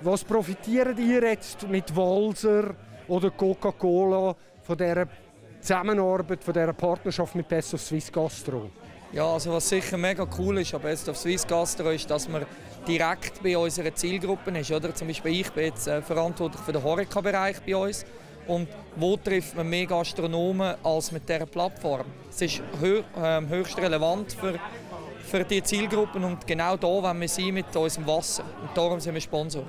Was profitiert ihr jetzt mit Walser oder Coca-Cola von dieser Zusammenarbeit, von dieser Partnerschaft mit Pesto Swiss Gastro? Ja, also was sicher mega cool ist an Best of Swiss Gastro ist, dass man direkt bei unserer Zielgruppe ist. Oder? Zum Beispiel ich bin jetzt äh, verantwortlich für den Horeca-Bereich bei uns. Und wo trifft man mehr Gastronomen als mit dieser Plattform? Es ist hö äh, höchst relevant für, für die Zielgruppen und genau da wollen wir sein mit unserem Wasser. Und darum sind wir Sponsor.